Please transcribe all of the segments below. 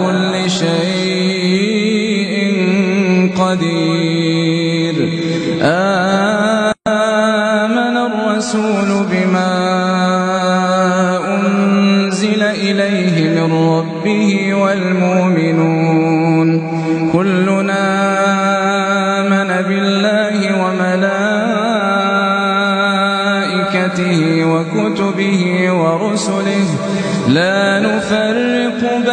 كل شيء قدير. آمن الرسول بما أنزل إليه من ربه والمؤمنون. كلنا آمن بالله وملائكته وكتبه ورسله. لا نفرق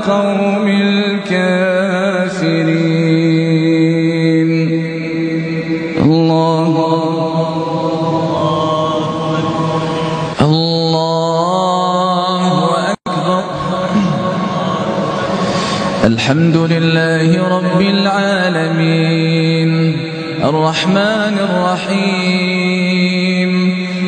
القوم الكافرين. الله الله أكبر. الحمد لله رب العالمين. الرحمن الرحيم.